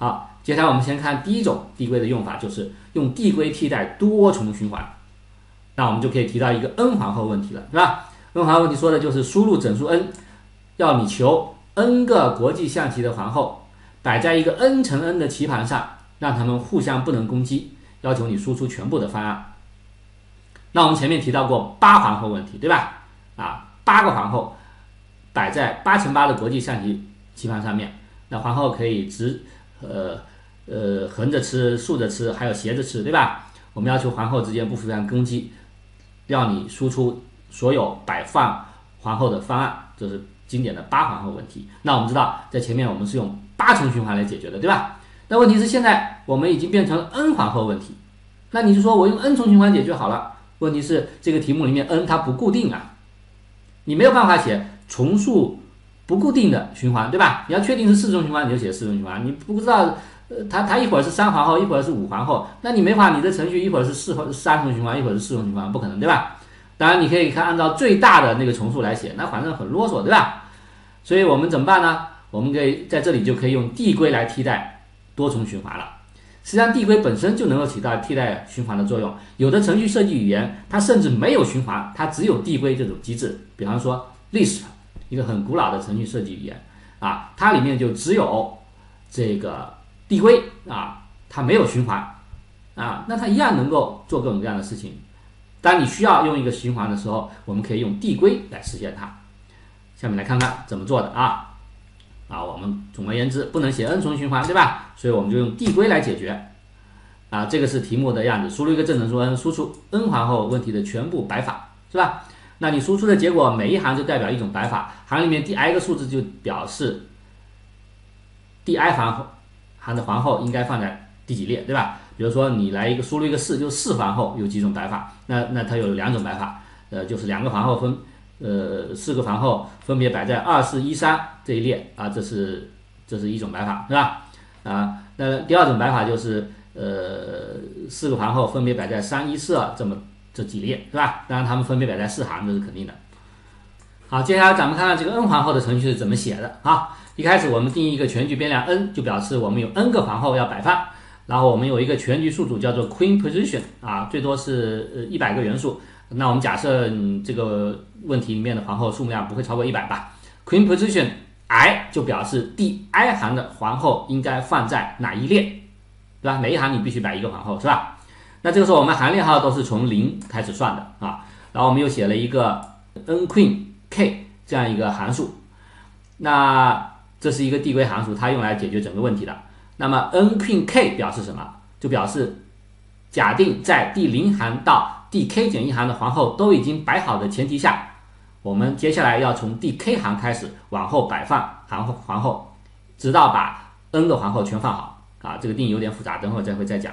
好，接下来我们先看第一种递归的用法，就是用递归替代多重循环。那我们就可以提到一个 n 皇后问题了，是吧？n 皇后问题说的就是输入整数 n，要你求 n 个国际象棋的皇后摆在一个 n 乘 n 的棋盘上，让他们互相不能攻击，要求你输出全部的方案。那我们前面提到过八皇后问题，对吧？啊，八个皇后摆在八乘八的国际象棋棋盘上面，那皇后可以直。呃呃，横着吃、竖着吃，还有斜着吃，对吧？我们要求皇后之间不互相攻击，让你输出所有摆放皇后的方案，这是经典的八皇后问题。那我们知道，在前面我们是用八重循环来解决的，对吧？那问题是现在我们已经变成 n 皇后问题，那你就说我用 n 重循环解决好了？问题是这个题目里面 n 它不固定啊，你没有办法写重塑。不固定的循环，对吧？你要确定是四重循环，你就写四重循环。你不知道，呃，它它一会儿是三皇后，一会儿是五皇后，那你没法，你的程序一会儿是四环三重循环，一会儿是四重循环，不可能，对吧？当然，你可以看按照最大的那个重数来写，那反正很啰嗦，对吧？所以我们怎么办呢？我们可以在这里就可以用递归来替代多重循环了。实际上，递归本身就能够起到替代循环的作用。有的程序设计语言，它甚至没有循环，它只有递归这种机制。比方说 Lisp。一个很古老的程序设计语言啊，它里面就只有这个递归啊，它没有循环啊，那它一样能够做各种各样的事情。当你需要用一个循环的时候，我们可以用递归来实现它。下面来看看怎么做的啊啊，我们总而言之不能写 n 重循环，对吧？所以我们就用递归来解决啊。这个是题目的样子，输入一个正整数 n，输出 n 皇后问题的全部摆法，是吧？那你输出的结果每一行就代表一种摆法，行里面第 i 个数字就表示第 i 行行的皇后应该放在第几列，对吧？比如说你来一个输入一个四，就是四皇后有几种摆法，那那它有两种摆法，呃，就是两个皇后分，呃，四个皇后分别摆在二四一三这一列啊，这是这是一种摆法，是吧？啊，那第二种摆法就是呃，四个皇后分别摆在三一四二这么。这几列是吧？当然，它们分别摆在四行，这是肯定的。好，接下来咱们看看这个 n 皇后的程序是怎么写的啊？一开始我们定义一个全局变量 n，就表示我们有 n 个皇后要摆放，然后我们有一个全局数组叫做 queen position 啊，最多是呃一百个元素。那我们假设这个问题里面的皇后数量不会超过一百吧？queen position i 就表示第 i 行的皇后应该放在哪一列，对吧？每一行你必须摆一个皇后，是吧？那这个时候我们行列号都是从零开始算的啊，然后我们又写了一个 n queen k 这样一个函数，那这是一个递归函数，它用来解决整个问题的。那么 n queen k 表示什么？就表示假定在第零行到第 k 减一行的皇后都已经摆好的前提下，我们接下来要从第 k 行开始往后摆放皇皇后，直到把 n 个皇后全放好啊。这个定义有点复杂，等会儿再会再讲。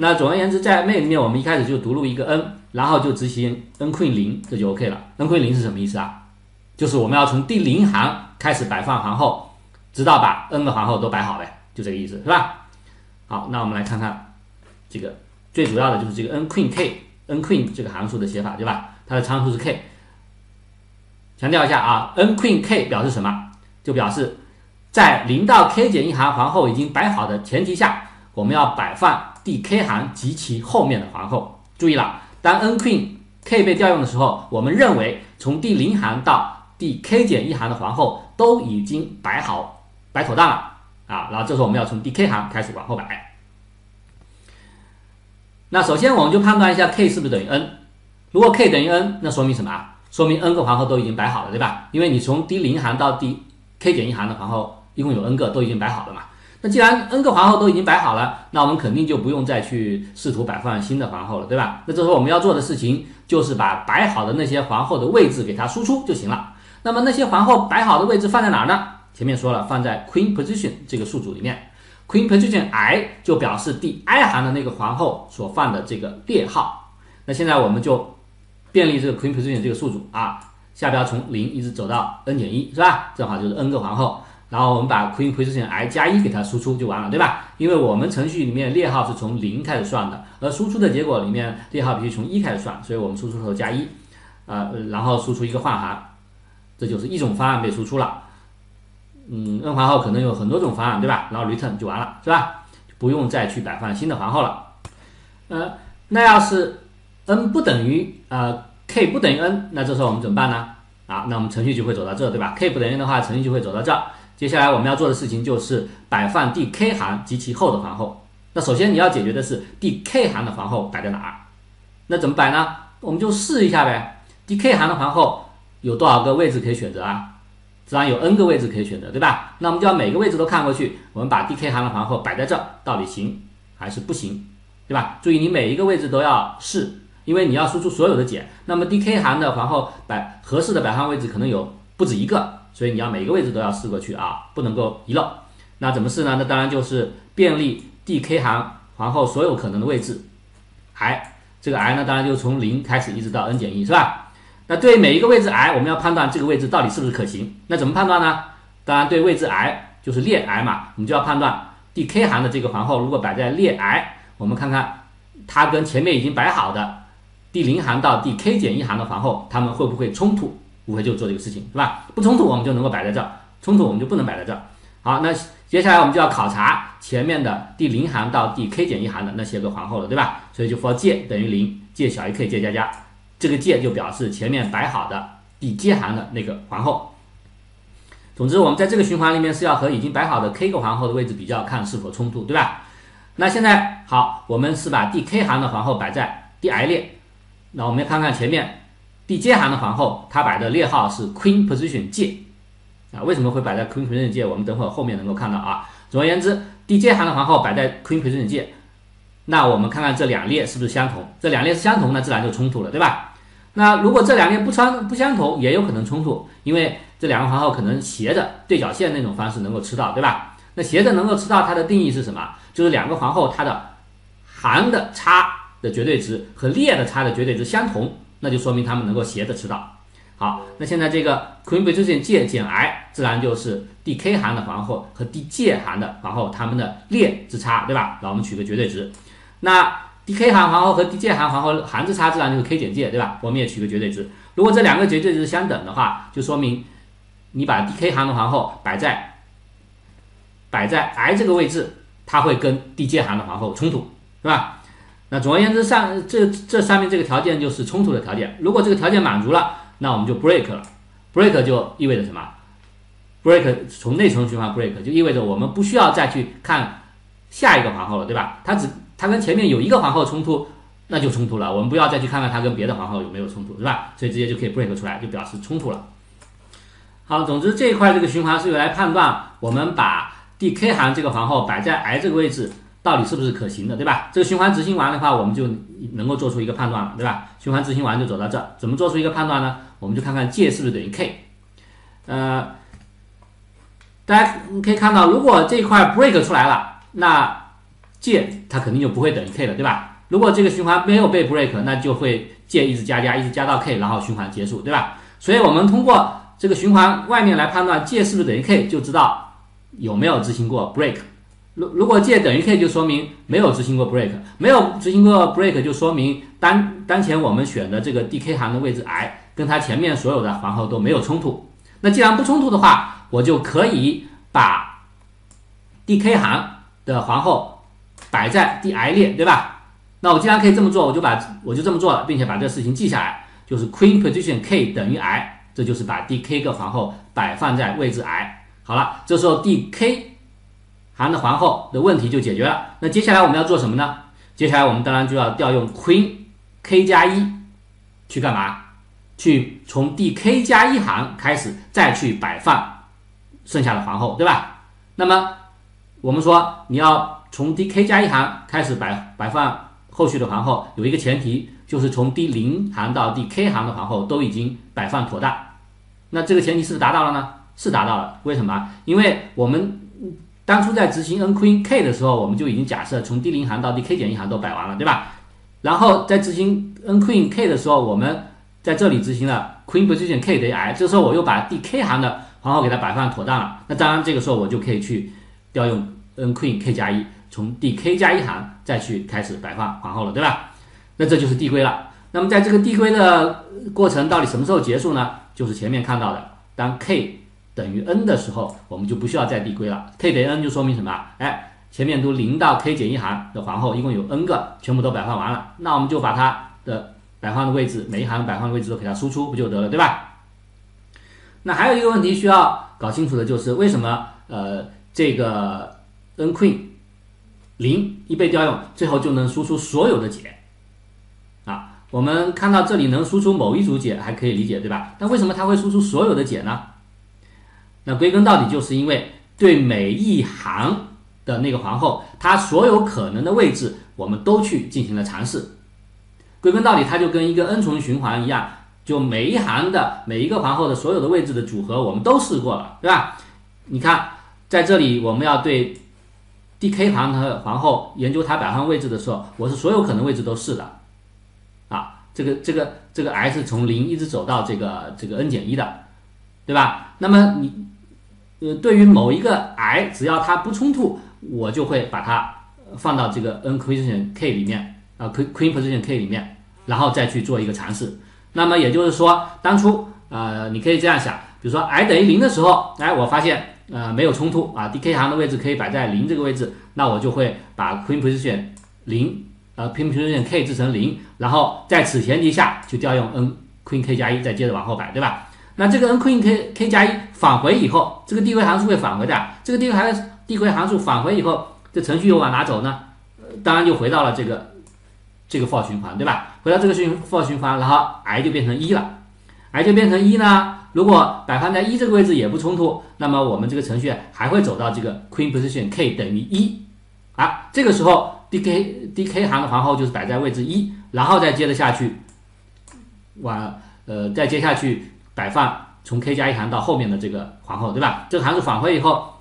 那总而言之，在 main 里面，我们一开始就读入一个 n，然后就执行 n queen 零，这就 OK 了。n queen 零是什么意思啊？就是我们要从第零行开始摆放皇后，直到把 n 个皇后都摆好呗，就这个意思，是吧？好，那我们来看看这个最主要的就是这个 n queen k，n queen 这个函数的写法，对吧？它的参数是 k。强调一下啊，n queen k 表示什么？就表示在零到 k 减一行皇后已经摆好的前提下，我们要摆放。第 k 行及其后面的皇后，注意了，当 n queen k 被调用的时候，我们认为从第零行到第 k 减一行的皇后都已经摆好、摆妥当了啊。然后这时候我们要从第 k 行开始往后摆。那首先我们就判断一下 k 是不是等于 n。如果 k 等于 n，那说明什么啊？说明 n 个皇后都已经摆好了，对吧？因为你从第零行到第 k 减一行的皇后一共有 n 个，都已经摆好了嘛。那既然 n 个皇后都已经摆好了，那我们肯定就不用再去试图摆放新的皇后了，对吧？那这时候我们要做的事情就是把摆好的那些皇后的位置给它输出就行了。那么那些皇后摆好的位置放在哪儿呢？前面说了，放在 queen position 这个数组里面，queen position i 就表示第 i 行的那个皇后所放的这个列号。那现在我们就便利这个 queen position 这个数组啊，下标从零一直走到 n 减一，是吧？正好就是 n 个皇后。然后我们把 queen position i 加一给它输出就完了，对吧？因为我们程序里面列号是从零开始算的，而输出的结果里面列号必须从一开始算，所以我们输出的时候加一，呃，然后输出一个换行，这就是一种方案被输出了。嗯，n 皇后可能有很多种方案，对吧？然后 return 就完了，是吧？不用再去摆放新的皇后了。呃，那要是 n 不等于呃 k 不等于 n，那这时候我们怎么办呢？啊，那我们程序就会走到这，对吧？k 不等于 n 的话，程序就会走到这。接下来我们要做的事情就是摆放第 k 行及其后的皇后。那首先你要解决的是第 k 行的皇后摆在哪儿？那怎么摆呢？我们就试一下呗。第 k 行的皇后有多少个位置可以选择啊？自然有 n 个位置可以选择，对吧？那我们就要每个位置都看过去。我们把 d k 行的皇后摆在这，到底行还是不行，对吧？注意你每一个位置都要试，因为你要输出所有的解。那么 d k 行的皇后摆合适的摆放位置可能有不止一个，所以你要每个位置都要试过去啊，不能够遗漏。那怎么试呢？那当然就是便利 d k 行皇后所有可能的位置，i 这个 i 呢，当然就从零开始一直到 n 减一，是吧？那对每一个位置 i，我们要判断这个位置到底是不是可行。那怎么判断呢？当然对位置 i 就是列 i 嘛，我们就要判断 d k 行的这个皇后如果摆在列 i，我们看看它跟前面已经摆好的第零行到第 k 减一行的皇后，它们会不会冲突？无非就做这个事情，是吧？不冲突，我们就能够摆在这儿；冲突，我们就不能摆在这儿。好，那接下来我们就要考察前面的第零行到第 k 减一行的那些个皇后了，对吧？所以就 for 借等于零，借小于 k 借加加。这个界就表示前面摆好的第 j 行的那个皇后。总之，我们在这个循环里面是要和已经摆好的 k 个皇后的位置比较，看是否冲突，对吧？那现在好，我们是把第 k 行的皇后摆在第 i 列。那我们看看前面第 J 行的皇后，它摆的列号是 queen position j，啊。为什么会摆在 queen position j？？我们等会儿后面能够看到啊。总而言之，第 J 行的皇后摆在 queen position j，。那我们看看这两列是不是相同？这两列是相同，那自然就冲突了，对吧？那如果这两列不穿不相同，也有可能冲突，因为这两个皇后可能斜着对角线那种方式能够吃到，对吧？那斜着能够吃到，它的定义是什么？就是两个皇后它的行的差的绝对值和列的差的绝对值相同，那就说明他们能够斜着吃到。好，那现在这个 queen position 界减 i，自然就是 d k 行的皇后和 d j 行的皇后他们的列之差，对吧？那我们取个绝对值。那 d k 行皇后和 d j 行皇后行之差自然就是 k 减 j，，对吧？我们也取个绝对值。如果这两个绝对值相等的话，就说明你把 d k 行的皇后摆在摆在 i 这个位置，它会跟 d j 行的皇后冲突，是吧？那总而言之，上这这上面这个条件就是冲突的条件。如果这个条件满足了，那我们就 break 了。break 就意味着什么？break 从内存循环 break 就意味着我们不需要再去看下一个皇后了，对吧？它只它跟前面有一个皇后冲突，那就冲突了。我们不要再去看看它跟别的皇后有没有冲突，是吧？所以直接就可以 break 出来，就表示冲突了。好，总之这一块这个循环是用来判断我们把 d k 行这个皇后摆在 i 这个位置到底是不是可行的，对吧？这个循环执行完的话，我们就能够做出一个判断了，对吧？循环执行完就走到这，怎么做出一个判断呢？我们就看看借是不是等于 k。呃，大家可以看到，如果这一块 break 出来了，那借它肯定就不会等于 k 了，对吧？如果这个循环没有被 break，那就会借一直加加，一直加到 k，然后循环结束，对吧？所以我们通过这个循环外面来判断借是不是等于 k，就知道有没有执行过 break。如如果界等于 k，就说明没有执行过 break，没有执行过 break，就说明当当前我们选的这个 d k 行的位置 i 跟它前面所有的皇后都没有冲突。那既然不冲突的话，我就可以把 d k 行的皇后。摆在第 i 列，对吧？那我既然可以这么做，我就把我就这么做了，并且把这个事情记下来，就是 queen position k 等于 i，这就是把 d k 个皇后摆放在位置 i。好了，这时候 d k 行的皇后的问题就解决了。那接下来我们要做什么呢？接下来我们当然就要调用 queen k 加一去干嘛？去从 d k 加一行开始再去摆放剩下的皇后，对吧？那么我们说你要。从 d k 加一行开始摆摆放后续的皇后，有一个前提，就是从 d 零行到 d k 行的皇后都已经摆放妥当。那这个前提是达到了呢？是达到了。为什么？因为我们当初在执行 n queen k 的时候，我们就已经假设从 d 零行到 d k 减一行都摆完了，对吧？然后在执行 n queen k 的时候，我们在这里执行了 queen position k 等于 i，这时候我又把 d k 行的皇后给它摆放妥当了。那当然，这个时候我就可以去调用 n queen k 加一。从 d k 加一行再去开始摆放皇后了，对吧？那这就是递归了。那么在这个递归的过程到底什么时候结束呢？就是前面看到的，当 k 等于 n 的时候，我们就不需要再递归了。k 等于 n 就说明什么？哎，前面读零到 k 减一行的皇后一共有 n 个，全部都摆放完了，那我们就把它的摆放的位置，每一行摆放的位置都给它输出，不就得了，对吧？那还有一个问题需要搞清楚的就是为什么呃这个 n queen 零一被调用，最后就能输出所有的解啊？我们看到这里能输出某一组解还可以理解，对吧？但为什么它会输出所有的解呢？那归根到底就是因为对每一行的那个皇后，它所有可能的位置，我们都去进行了尝试。归根到底，它就跟一个 n 重循环一样，就每一行的每一个皇后的所有的位置的组合，我们都试过了，对吧？你看，在这里我们要对 d k 行的皇后研究它摆放位置的时候，我是所有可能位置都试的，啊，这个这个这个 s 从零一直走到这个这个 n 减一的，对吧？那么你。呃，对于某一个 i，只要它不冲突，我就会把它放到这个 n queen k 里面啊，queen queen position k 里面，然后再去做一个尝试。那么也就是说，当初呃，你可以这样想，比如说 i 等于零的时候，哎，我发现呃没有冲突啊，d k 行的位置可以摆在零这个位置，那我就会把 queen position 零呃 queen position k 制成零，然后在此前提下就调用 n queen k 加一，再接着往后摆，对吧？那这个 n queen k k 加一返回以后，这个递归函数会返回的。这个递归函递归函数返回以后，这程序又往哪走呢？当然就回到了这个这个 for 循环，对吧？回到这个循 for 循环，然后 i 就变成一了，i 就变成一呢。如果摆放在一这个位置也不冲突，那么我们这个程序还会走到这个 queen position k 等于一啊。这个时候 d k d k 行的皇后就是摆在位置一，然后再接着下去往呃再接下去。摆放从 k 加一行到后面的这个皇后，对吧？这个函数返回以后，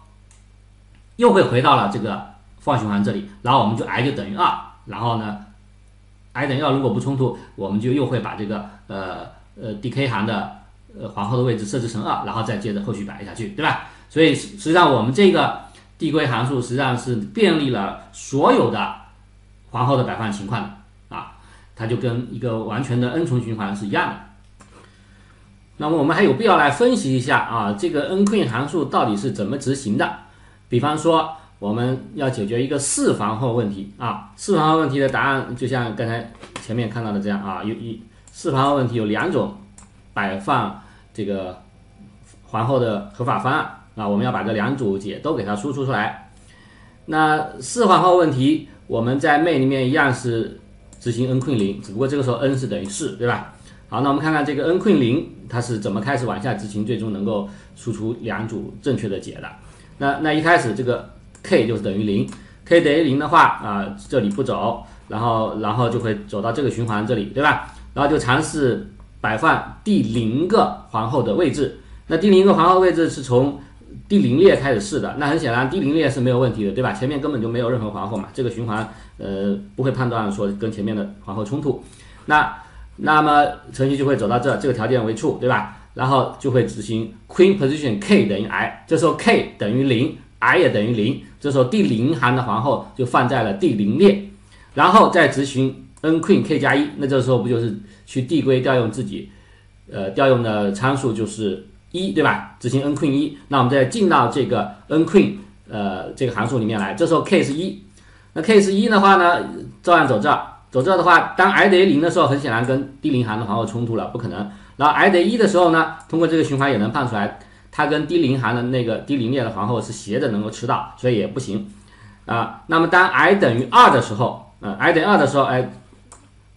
又会回到了这个 for 循环这里，然后我们就 i 就等于二，然后呢，i 等于二如果不冲突，我们就又会把这个呃呃 d k 行的呃皇后的位置设置成二，然后再接着后续摆下去，对吧？所以实际上我们这个递归函数实际上是便利了所有的皇后的摆放情况的啊，它就跟一个完全的 n 重循环是一样的。那么我们还有必要来分析一下啊，这个 n queen 函数到底是怎么执行的？比方说，我们要解决一个四房后问题啊，四房后问题的答案就像刚才前面看到的这样啊，有一四房后问题有两种摆放这个皇后的合法方案啊，我们要把这两组解都给它输出出来。那四房后问题我们在 main 里面一样是执行 n queen 零，只不过这个时候 n 是等于四，对吧？好，那我们看看这个 nk 零它是怎么开始往下执行，最终能够输出两组正确的解的。那那一开始这个 k 就是等于零，k 等于零的话啊，这里不走，然后然后就会走到这个循环这里，对吧？然后就尝试摆放第零个皇后的位置。那第零个皇后位置是从第零列开始试的，那很显然第零列是没有问题的，对吧？前面根本就没有任何皇后嘛，这个循环呃不会判断说跟前面的皇后冲突。那那么程序就会走到这，这个条件为 true，对吧？然后就会执行 queen position k 等于 i，这时候 k 等于零，i 也等于零，这时候第零行的皇后就放在了第零列，然后再执行 n queen k 加一，那这时候不就是去递归调用自己，呃，调用的参数就是一对吧？执行 n queen 一，那我们再进到这个 n queen 呃这个函数里面来，这时候 k 是一，那 k 是一的话呢，照样走这儿。走这的话，当 i 等于零的时候，很显然跟低零行的皇后冲突了，不可能。然后 i 等于一的时候呢，通过这个循环也能判出来，它跟低零行的那个低零列的皇后是斜着能够吃到，所以也不行啊。那么当 i 等于二的时候，呃，i 等于二的时候，哎，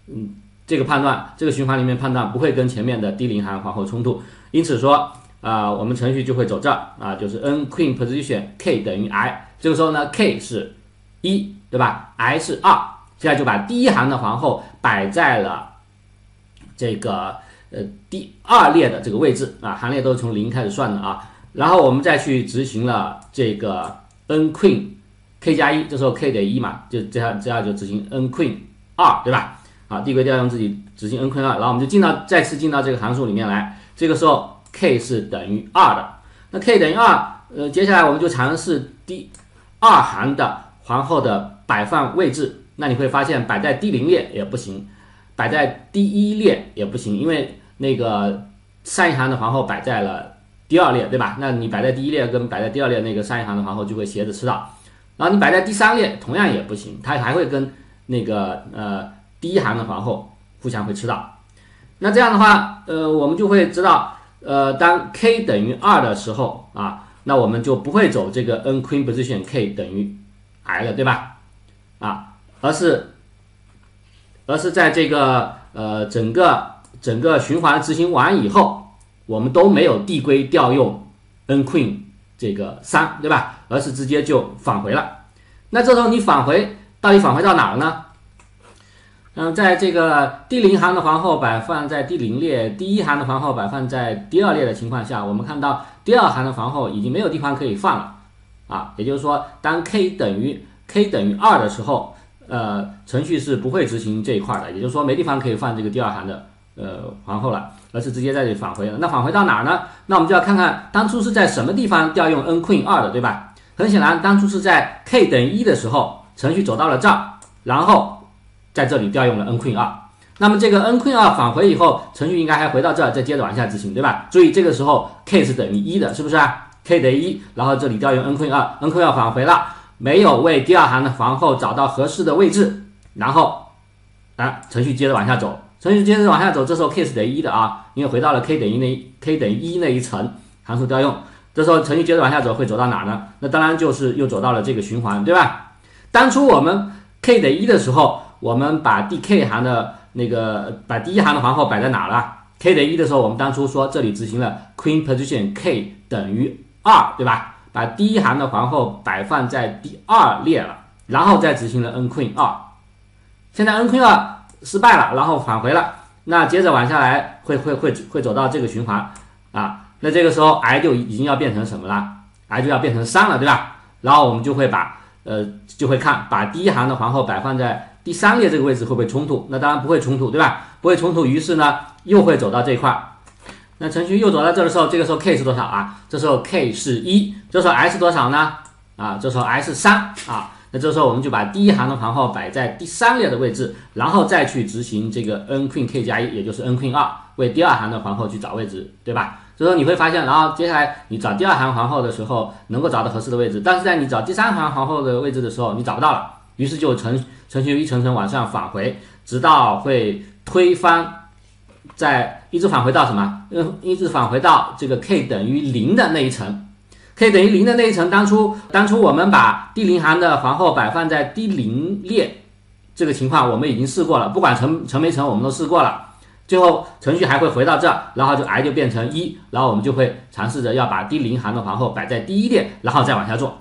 嗯，这个判断，这个循环里面判断不会跟前面的低零行皇后冲突，因此说啊，我们程序就会走这儿啊，就是 n queen position k 等于 i，这个时候呢，k 是一，对吧？i 是二。现在就把第一行的皇后摆在了这个呃第二列的这个位置啊，行列都是从零开始算的啊。然后我们再去执行了这个 n queen k 加一，这时候 k 等于一嘛，就这样这样就执行 n queen 二，对吧？啊，递归调用自己执行 n queen 二，然后我们就进到再次进到这个函数里面来，这个时候 k 是等于二的，那 k 等于二，呃，接下来我们就尝试第二行的皇后的摆放位置。那你会发现摆在第零列也不行，摆在第一列也不行，因为那个上一行的皇后摆在了第二列，对吧？那你摆在第一列跟摆在第二列那个上一行的皇后就会斜着吃到，然后你摆在第三列同样也不行，它还会跟那个呃第一行的皇后互相会吃到。那这样的话，呃，我们就会知道，呃，当 k 等于二的时候啊，那我们就不会走这个 n queen position k 等于 i 了，对吧？啊，而是而是在这个呃整个整个循环执行完以后，我们都没有递归调用 n queen 这个三，对吧？而是直接就返回了。那这时候你返回到底返回到哪儿呢？嗯，在这个第零行的皇后摆放在第零列，第一行的皇后摆放在第二列的情况下，我们看到第二行的皇后已经没有地方可以放了啊。也就是说，当 k 等于 k 等于二的时候，呃，程序是不会执行这一块的。也就是说，没地方可以放这个第二行的呃皇后了，而是直接在这里返回了。那返回到哪儿呢？那我们就要看看当初是在什么地方调用 n queen 二的，对吧？很显然，当初是在 k 等于一的时候，程序走到了这儿，然后。在这里调用了 n queen 二，那么这个 n queen 二返回以后，程序应该还回到这儿，再接着往下执行，对吧？注意这个时候 k 是等于一的，是不是啊？k 等于一，然后这里调用 n queen 二，n queen 二返回了，没有为第二行的皇后找到合适的位置，然后啊，程序接着往下走，程序接着往下走，这时候 k 是等于一的啊，因为回到了 k 等于那 k 等于一那一层函数调用，这时候程序接着往下走会走到哪呢？那当然就是又走到了这个循环，对吧？当初我们 k 等于一的时候。我们把第 k 行的那个把第一行的皇后摆在哪了？k 等于一的时候，我们当初说这里执行了 queen position k 等于二，对吧？把第一行的皇后摆放在第二列了，然后再执行了 n queen 二。现在 n queen 二失败了，然后返回了，那接着往下来会会会会走到这个循环啊，那这个时候 i 就已经要变成什么了？i 就要变成三了，对吧？然后我们就会把呃就会看把第一行的皇后摆放在。第三列这个位置会不会冲突？那当然不会冲突，对吧？不会冲突，于是呢又会走到这一块儿。那程序又走到这的时候，这个时候 k 是多少啊？这时候 k 是一，这时候 s 多少呢？啊，这时候 s 三啊。那这时候我们就把第一行的皇后摆在第三列的位置，然后再去执行这个 n queen k 加一，也就是 n queen 二，为第二行的皇后去找位置，对吧？所以说你会发现，然后接下来你找第二行皇后的时候能够找到合适的位置，但是在你找第三行皇后的位置的时候，你找不到了。于是就程程序一层层往上返回，直到会推翻，在一直返回到什么？嗯，一直返回到这个 k 等于零的那一层。k 等于零的那一层，当初当初我们把第零行的皇后摆放在第零列，这个情况我们已经试过了，不管成成没成，我们都试过了。最后程序还会回到这儿，然后就 i 就变成一，然后我们就会尝试着要把第零行的皇后摆在第一列，然后再往下做。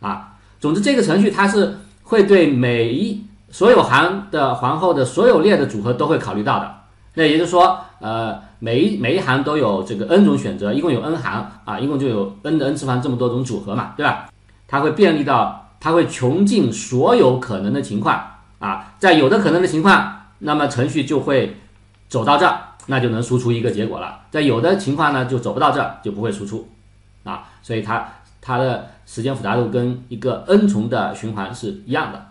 啊，总之这个程序它是。会对每一所有行的皇后的所有列的组合都会考虑到的，那也就是说，呃，每一每一行都有这个 n 种选择，一共有 n 行啊，一共就有 n 的 n 次方这么多种组合嘛，对吧？它会便利到，它会穷尽所有可能的情况啊，在有的可能的情况，那么程序就会走到这儿，那就能输出一个结果了，在有的情况呢，就走不到这儿，就不会输出啊，所以它它的。时间复杂度跟一个 n 重的循环是一样的。